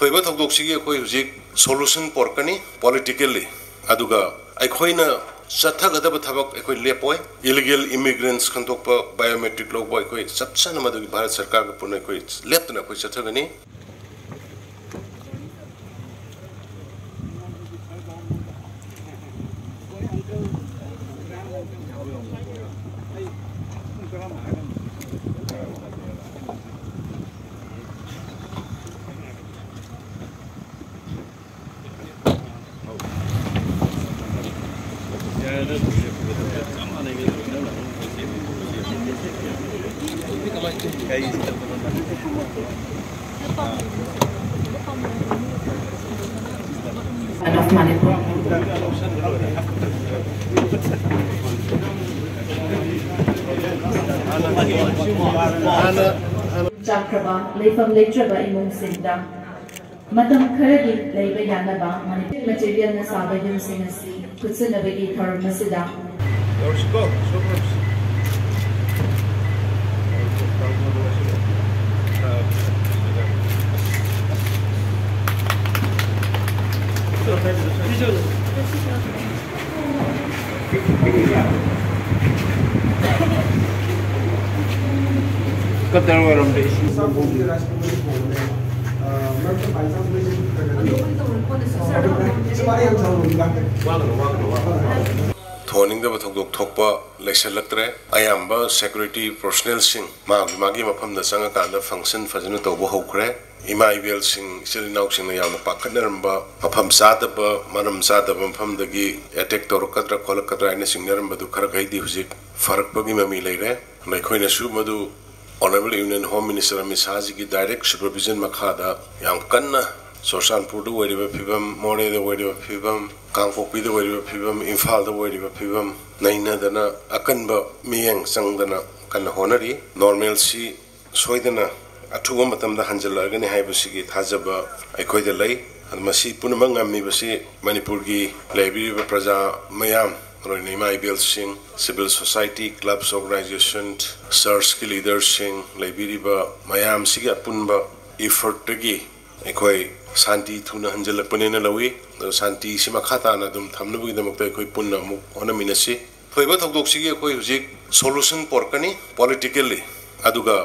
थोब थोदी अखोजी solution पोरकनी politically अखोन चथगदब थबक अखो लेपोय इलीगल इमिग्रेंट्स खनतोप बायोमेट्रिक लोब अखो सब सान भारत सरकार पुनः अखो लेपना अखो चथगनी Assalamualaikum. Cakraba, Leifam Leitraba Imung Singda. Madam Karagit Leiba Yanaba, Material na Sabayang Singasi. поцеловали и кормасида. Горшко, супер. Kadar varım değişim. İnsan bu bir resmi ꯊꯣꯛꯍꯟꯅꯤꯡꯗꯕ ꯊꯧꯗꯣꯛ ꯊꯣꯛꯄ ꯂꯩꯁꯜꯂꯛꯇ꯭ꯔꯦ ꯑꯌꯥꯝꯕ ꯁꯦꯀꯨꯔꯤꯇꯤ ꯄꯔꯁꯣꯅꯦꯜꯁꯤꯡ ꯃꯥꯒꯤ ꯃꯥꯒꯤ ꯃꯐꯝꯗ ꯆꯪꯉꯀꯥꯟꯗ ꯐꯪꯁꯟ ꯐꯖꯅ ꯇꯧꯕ ꯍꯧꯈ꯭ꯔꯦ ꯏꯃꯥ ꯏꯕꯦꯜꯁꯤꯡ ꯏꯆꯤꯜ ꯏꯅꯥꯎꯁꯤꯡꯅ ꯌꯥꯝꯅ ꯄꯥꯈꯠꯅꯔꯝꯕ ꯃꯐꯝ ꯆꯥꯗꯕ ꯃꯔꯝ ꯆꯥꯗꯕ ꯃꯐꯝꯗꯒꯤ ꯑꯦꯇꯦꯛ ꯇꯧꯔꯛꯀꯗ꯭ꯔꯥ ꯈꯣꯠꯂꯛꯀꯗ꯭ꯔꯥ ꯍꯥꯏꯅ ꯆꯤꯡꯅꯔꯝꯕꯗꯨ ꯈꯔꯈꯩꯗꯤ ꯍꯧꯖꯤꯛ ꯐꯔꯛꯄꯒꯤ ꯃꯃꯤ ꯂꯩꯔꯦ ꯑꯩꯈꯣꯏꯅꯁꯨ ꯃꯗꯨ honourable union home minister Amit ꯁꯥꯍꯖꯤꯒꯤ ꯗꯥꯏꯔꯦꯛ ꯁꯨꯄꯔꯚꯤꯖꯟ ꯃꯈꯥꯗ ꯌꯥꯝ ꯀꯟꯅ ꯆꯨꯔꯆꯥꯟꯄꯨꯔꯗ ꯑꯣꯏꯔꯤꯕ ꯐꯤꯕꯝ ꯃꯣꯔꯦꯗ ꯑꯣꯏꯔꯤꯕ ꯐꯤꯕꯝ ꯀꯥꯡꯄꯣꯛꯄꯤꯗ ꯑꯣꯏꯔꯤꯕ ꯐꯤꯕꯝ ꯏꯝꯐꯥꯜꯗ ꯑꯣꯏꯔꯤꯕ ꯐꯤꯕꯝ ꯅꯩꯅꯗꯅ ꯑꯀꯟꯕ ꯃꯤꯠꯌꯦꯡ ꯆꯪꯗꯅ ꯀꯟꯅ ꯍꯣꯠꯅꯔꯤ ꯅꯣꯔꯃꯦꯜꯁꯤ ꯁꯣꯏꯗꯅ ꯑꯊꯨꯕ ꯃꯇꯝꯗ ꯍꯟꯖꯤꯜꯂꯛꯑꯒꯅꯤ ꯍꯥꯏꯕꯁꯤꯒꯤ ꯊꯥꯖꯕ ꯑꯩꯈꯣꯏꯗ ꯂꯩ ꯃꯁꯤ ꯄꯨꯝꯅꯃꯛ ꯉꯝꯃꯤꯕꯁꯤ ꯃꯅꯤꯄꯨꯔꯒꯤ ꯂꯩꯕꯤꯔꯤꯕ ꯄ꯭ꯔꯖꯥ ꯃꯌꯥꯝ रहनुमा Ibel Singh civil society clubs organisation search की लीडर सिंह लेबिरीब मयाम सिगे अपुनब इफर्ट की अखोई शांति थून हंजलपने लौई शांति से मखा ताना दुम थमनबगीदमक्त अखोई पुन्न अमुक होनमिनसी थोइब थौदोक्सिगे अखोई हुजिक सोल्यूशन पोरकनी पॉलिटिकली अदुगा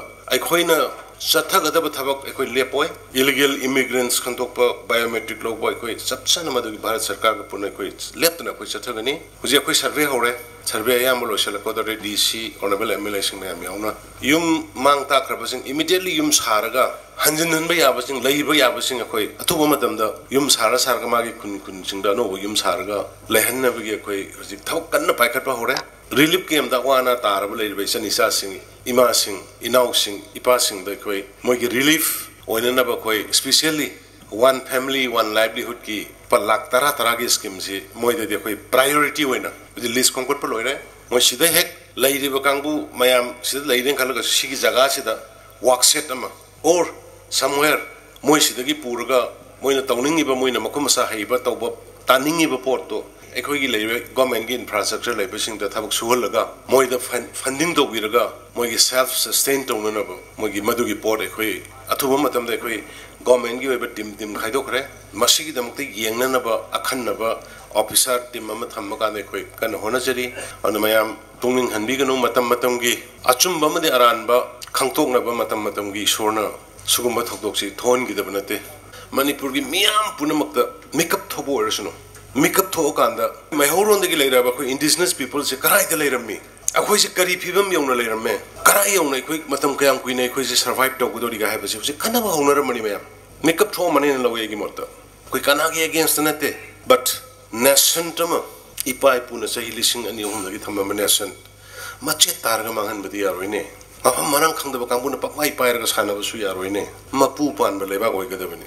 ꯆꯠꯊꯒꯗꯕ ꯊꯕꯛ ꯑꯩꯈꯣꯏ ꯂꯦꯞꯄꯣꯏ ꯏꯂꯤꯒꯦꯜ ꯏꯃꯤꯒ꯭ꯔꯦꯟꯁ ꯈꯟꯗꯣꯛꯄ ꯕꯥꯏꯑꯣꯃꯦꯇ꯭ꯔꯤꯛ ꯂꯧꯕ ꯑꯩꯈꯣই ꯆꯞ ꯆꯥꯅ ꯃꯗꯨꯒꯤ ꯚꯥꯔꯠ ꯁꯔꯀꯥꯔꯒ ꯄꯨꯟꯅ ꯑꯩꯈꯣꯏ ꯂꯦꯞꯇꯅ ꯑꯩꯈꯣꯏ ꯆꯠꯊꯒꯅꯤ ꯍꯧꯖꯤꯛ ꯑꯩꯈꯣꯤ ꯁꯔꯚꯦ ꯍꯧꯔꯦ ꯁꯔꯚꯦ ꯑꯌꯥꯝꯕ ꯂꯣꯏꯁꯤꯜꯂꯛꯀꯗꯧꯔꯦ D C honourable M L ꯑꯦꯁꯤꯡ ꯃꯌꯥꯝ ꯌꯥꯎꯅ ꯌꯨꯝ ꯃꯥꯡ ꯇꯥꯛꯈ꯭ꯔꯕꯁꯤꯡ ꯏꯃꯤꯗꯤꯌꯦꯠꯂꯤ ꯌꯨꯝ ꯁꯥꯔꯒ ꯍꯟꯖꯤꯟꯍꯟꯕ ꯌꯥꯕꯁꯤꯡ ꯂꯩꯕ ꯌꯥꯕꯁꯤꯡ ꯑꯩꯈꯣꯏ ꯑꯊꯨꯕ ꯃꯇꯝꯗ ꯌꯨꯝ ꯁꯥꯔ ꯁꯥꯔꯒ ꯃꯥꯒꯤ ꯈꯨꯟ ꯈꯨꯟꯁꯤꯡꯗ ꯑꯅꯧꯕ ꯌꯨꯝ ꯁꯥꯔꯒ ꯂꯩꯍꯟꯅꯕꯒꯤ ꯑꯩꯈꯣꯏ ꯍꯧꯖꯤꯛ ꯊꯕꯛ ꯀꯟꯅ ꯄꯥꯏꯈꯠꯄ ꯍꯧꯔꯦ ꯔꯤꯂꯤꯐ ꯀꯦꯝꯗ ꯑꯋꯥ ꯑꯅꯥ ꯇꯥꯔꯕ ꯂꯩꯔꯤꯕ ꯏꯆꯟ ꯏꯆꯥꯁꯤꯡ ꯏꯃꯥꯁꯤꯡ ꯏꯅꯥꯎꯁꯤꯡ ꯏꯄꯥꯁꯤꯡꯗ ꯑꯩꯈꯣꯏ ꯃꯣꯏꯒꯤ ꯔꯤꯂꯤꯐ ꯑꯣꯏꯅꯅꯕ ꯑꯩꯈꯣꯏ ꯁ꯭ꯄꯦꯁꯤꯌꯦꯜꯂꯤ ꯋꯥꯟ ꯐꯦꯃꯤꯂꯤ ꯋꯥꯟ ꯂꯥꯏꯚꯂꯤꯍꯨꯗꯀꯤ ꯂꯨꯄꯥ ꯂꯥꯛ ꯇꯔꯥ ꯇꯔꯥꯒꯤ ꯁ꯭ꯀꯤꯝꯁꯤ ꯃꯣꯏꯗꯗꯤ ꯑꯩꯈꯣꯏ ꯄ꯭ꯔꯥꯏꯌꯣꯔꯤꯇꯤ ꯑꯣꯏꯅ ꯍꯧꯖꯤꯛ ꯂꯤꯁ ꯈꯣꯝꯒꯠꯄ ꯂꯣꯏꯔꯦ ꯃꯣꯏ ꯁꯤꯗ ꯍꯦꯛ ꯂꯩꯔꯤꯕ ꯀꯥꯡꯕꯨ ꯃꯌꯥꯝ ꯁꯤꯗ ꯂꯩꯔꯦꯅ ꯈꯜꯂꯒ ꯁꯤꯒꯤ ꯖꯒꯥꯁꯤꯗ ꯋꯥꯛꯁꯦꯠ ꯑꯃ ꯑꯣꯔ ꯁꯝꯋꯦꯔ ꯃꯣꯏ ꯁꯤꯗꯒꯤ ꯄꯨꯔꯒ ꯃꯣꯏꯅ ꯇꯧꯅꯤꯡꯉꯤꯕ ꯃꯣꯏꯅ ꯃꯈꯨꯠ ꯃꯁꯥ ꯍꯩꯕ ꯇꯧꯕ ꯇꯥꯅꯤꯡꯉꯤꯕ ꯄꯣꯠꯇꯣ ꯑꯩꯈꯣꯏꯒꯤ ꯂꯩꯔꯤꯕ ꯒꯣꯔꯃꯦꯟꯒꯤ ꯏꯟꯐ꯭ꯔꯥꯁꯇ꯭ꯔꯛꯆꯔ ꯂꯩꯕꯁꯤꯡꯗ ꯊꯕꯛ ꯁꯨꯍꯜꯂꯒ ꯃꯣꯏꯗ ꯐꯟꯗꯤꯡ ꯇꯧꯕꯤꯔꯒ ꯃꯣꯏꯒꯤ ꯁꯦꯜꯐ ꯁꯁꯇꯦꯟ ꯇꯧꯅꯅꯕ ꯃꯣꯏꯒꯤ ꯃꯗꯨꯒꯤ ꯄꯣꯠ ꯑꯩꯈꯣꯏ ꯑꯊꯨꯕ ꯃꯇꯝꯗ ꯑꯩꯈꯣꯏ ꯒꯣꯔꯃꯦꯟꯒꯤ ꯑꯣꯏꯕ ꯇꯤꯝ ꯇꯤꯝ ꯈꯥꯏꯗꯣꯛꯈ꯭ꯔꯦ ꯃꯁꯤꯒꯤꯗꯃꯛꯇ ꯌꯦꯡꯅꯅꯕ ꯑꯈꯟꯅꯕ ꯑꯣꯐꯤꯁꯥꯔ ꯇꯤꯝ ꯑꯃ ꯊꯝꯕ ꯀꯥꯟꯗ ꯑꯩꯈꯣꯏ ꯀꯟꯅ ꯍꯣꯠꯅꯖꯔꯤ ꯑꯗꯨꯅ ꯃꯌꯥꯝ ꯇꯨꯡꯅꯤꯡꯍꯟꯕꯤꯒꯅꯨ ꯃꯇꯝ ꯃꯇꯝꯒꯤ ꯑꯆꯨꯝꯕ ꯑꯃꯗꯤ ꯑꯔꯥꯟꯕ ꯈꯪꯇꯣꯛꯅꯕ ꯃꯇꯝ ꯃꯇꯝꯒꯤ ꯏꯁꯣꯔꯅ ꯁꯤꯒꯨꯝꯕ ꯊꯧꯗꯣꯛꯁꯤ ꯊꯣꯛꯍꯟꯈꯤꯗꯕ ꯅꯠꯇꯦ ꯃꯅꯤꯄꯨꯔꯒꯤ ꯃꯤꯌꯥꯝ ꯄꯨꯝꯅꯃꯛꯇ ꯃꯤꯀꯞ ꯊꯣꯛꯄ ꯑꯣꯏꯔꯁꯅꯨ ꯃꯤꯀꯞ ꯊꯣꯛꯑꯀꯥꯟꯗ ꯃꯩꯍꯧꯔꯣꯟꯗꯒꯤ ꯂꯩꯔꯕ ꯑꯩꯈꯣꯏ ꯏꯟꯗꯤꯖꯤꯅꯁ ꯄꯤꯄꯜꯁꯦ ꯀꯗꯥꯏꯗ ꯂꯩꯔꯝꯃꯤ ꯑꯩꯈꯣꯏꯁꯦ ꯀꯔꯤ ꯐꯤꯕꯝ ꯌꯧꯅ ꯂꯩꯔꯝꯃꯦ ꯀꯗꯥꯏ ꯌꯧꯅ ꯑꯩꯈꯣꯏ ꯃꯇꯝ ꯀꯌꯥꯝ ꯀꯨꯏꯅ ꯑꯩꯈꯣꯏꯁꯦ ꯁꯔꯚꯥꯏꯚ ꯇꯧꯒꯗꯧꯔꯤꯒ ꯍꯥꯏꯕꯁꯦ ꯍꯧꯖꯤꯛ ꯈꯟꯅꯕ ꯍꯧꯅꯔꯝꯕꯅꯤ ꯃꯌꯥꯝ ꯃꯤꯀꯞ ꯊꯣꯛꯑꯝꯃꯅꯤꯅ ꯂꯧꯋꯤ ꯑꯩꯒꯤ ꯃꯣꯠꯇ ꯑꯩꯈꯣꯏ ꯀꯅꯥꯒꯤ ꯑꯦꯒꯦꯟꯁꯇ ꯅꯠꯇꯦ ꯕꯠ ꯅꯦꯁꯟ ꯑꯃ ꯏꯄꯥ ꯏꯄꯨꯅ ꯆꯍꯤ ꯂꯤꯁꯤꯡ ꯑꯅꯤ ꯑꯍꯨꯝꯗꯒꯤ ꯊꯝꯃꯝꯕ ꯅꯦꯁꯟ ꯃꯆꯦꯠ ꯇꯥꯔꯒ ꯃꯥꯡꯍꯟꯕꯗꯤ ꯌꯥꯔꯣꯏꯅꯦ ꯃꯐꯝ ꯃꯔꯥꯡ ꯈꯪꯗꯕ ꯀꯥꯡꯕꯨꯅ ꯄꯛꯃꯥꯏ ꯄꯥꯏꯔꯒ ꯁꯥꯟꯅꯕꯁꯨ ꯌꯥꯔꯣꯏꯅꯦ ꯃꯄꯨ ꯄꯥꯟꯕ ꯂꯩꯕꯥꯛ ꯑꯣꯏꯒꯗꯕꯅꯤ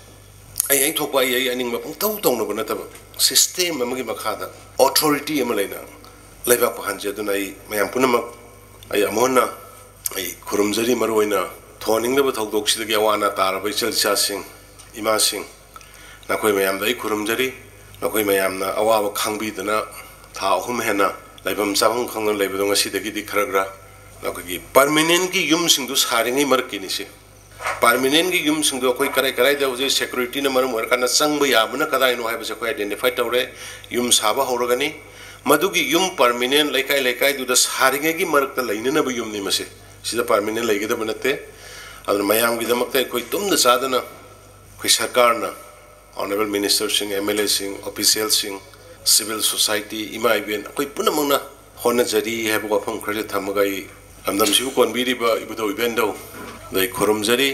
ꯑꯩ ꯑꯩ ꯊꯣꯛꯄ ꯑꯩ ꯑꯩ ꯑꯅꯤꯡꯕ ꯄꯨꯡꯇꯧ ꯇꯧꯅꯕ ꯅꯠꯇꯕ ꯁꯤꯁꯇꯦꯝ ꯑꯃꯒꯤ ꯃꯈꯥꯗ ꯑꯣꯊꯣꯔꯤꯇꯤ ꯑꯃ ꯂꯩꯅ ꯂꯩꯕꯥꯛ ꯄꯥꯍꯟꯖꯦ ꯑꯗꯨꯅ ꯑꯩ ꯃꯌꯥꯝ ꯄꯨꯝꯅꯃꯛ ꯑꯩ ꯑꯃꯨꯛ ꯍꯟꯅ ꯑꯩ ꯈꯨꯔꯨꯝꯖꯔꯤ ꯃꯔꯨꯑꯣꯏꯅ ꯊꯣꯛꯍꯟꯅꯤꯡꯗꯕ ꯊꯧꯗꯣꯛꯁꯤꯗꯒꯤ ꯑꯋꯥ ꯑꯅꯥ ꯇꯥꯔꯕ ꯏꯆꯜ ꯏꯆꯥꯁꯤꯡ ꯏꯃꯥꯁꯤꯡ ꯅꯈꯣꯏ ꯃꯌꯥꯝꯗ ꯑꯩ ꯈꯨꯔꯨꯝꯖꯔꯤ ꯅꯈꯣꯏ ꯃꯌꯥꯝꯅ ꯑꯋꯥꯕ ꯈꯪꯕꯤꯗꯅ ꯊꯥ ꯑꯍꯨꯝ ꯍꯦꯟꯅ ꯂꯩꯐꯝ ꯆꯥꯐꯝ ꯈꯪꯗꯅ ꯂꯩꯕꯗꯣ ꯉꯁꯤꯗꯒꯤꯗꯤ ꯈꯔ ꯈꯔ ꯑꯩꯈꯣꯏꯒꯤ ꯄꯔꯃꯤꯅꯦꯟꯒꯤ ꯌꯨꯝꯁꯤꯡꯗꯨ ꯁꯥꯔꯤꯉꯩ ꯃꯔꯛꯀꯤꯅꯤꯁꯦ ꯄꯥꯔꯃꯤꯅꯦꯟꯒꯤ ꯌꯨꯝꯁꯤꯡꯗꯣ ꯑꯩꯈꯣꯏ ꯀꯔꯥꯏ ꯀꯔꯥꯏꯗ ꯍꯧꯖꯤꯛ ꯁꯦꯀꯨꯔꯤꯇꯤꯅ ꯃꯔꯝ ꯑꯣꯏꯔꯀꯥꯟꯗ ꯆꯪꯕ ꯌꯥꯕꯅ ꯀꯗꯥꯏꯅꯣ ꯍꯥꯏꯕꯁꯦ ꯑꯩꯈꯣꯏ ꯑꯥꯏꯗꯦꯟꯇꯤꯐꯥꯏ ꯇꯧꯔꯦ ꯌꯨꯝ ꯁꯥꯕ ꯍꯧꯔꯒꯅꯤ ꯃꯗꯨꯒꯤ ꯌꯨꯝ ꯄꯥꯔꯃꯤꯅꯦꯟ ꯂꯩꯀꯥꯏ ꯂꯩꯀꯥꯏꯗꯨꯗ ꯁꯥꯔꯤꯉꯩꯒꯤ ꯃꯔꯛꯇ ꯂꯩꯅꯅꯕ ꯌꯨꯝꯅꯤ ꯃꯁꯤ ꯁꯤꯗ ꯄꯥꯔꯃꯤꯅꯦꯟ ꯂꯩꯒꯗꯕ ꯅꯠꯇꯦ ꯑꯗꯨꯅ ꯃꯌꯥꯝꯒꯤꯗꯃꯛꯇ ꯑꯩꯈꯣꯏ ꯇꯨꯝꯅ ꯆꯥꯗꯅ ꯑꯩꯈꯣꯏ ꯁꯔꯀꯥꯔꯅ honourable ꯃꯤꯅꯤꯁꯇꯔꯁꯤꯡ M L ꯑꯦꯁꯤꯡ ꯑꯣꯐꯤꯁꯤꯌꯦꯜꯁꯤꯡ civil society ꯏꯃꯥ ꯏꯕꯦꯟ ꯑꯩꯈꯣꯏ ꯄꯨꯝꯅꯃꯛꯅ ꯍꯣꯠꯅꯖꯔꯤ ꯍꯥꯏꯕ ꯋꯥꯐꯝ ꯈꯔꯁꯦ ꯊꯝꯃꯒ ꯑꯩ ꯂꯝꯗꯝꯁꯤꯕꯨ ꯀꯣꯟꯕꯤꯔꯤꯕ ꯏꯕꯨꯙꯧ ꯏꯕꯦꯟꯗꯧ ꯑꯩ ꯈꯨꯔꯨꯝꯖꯔꯤ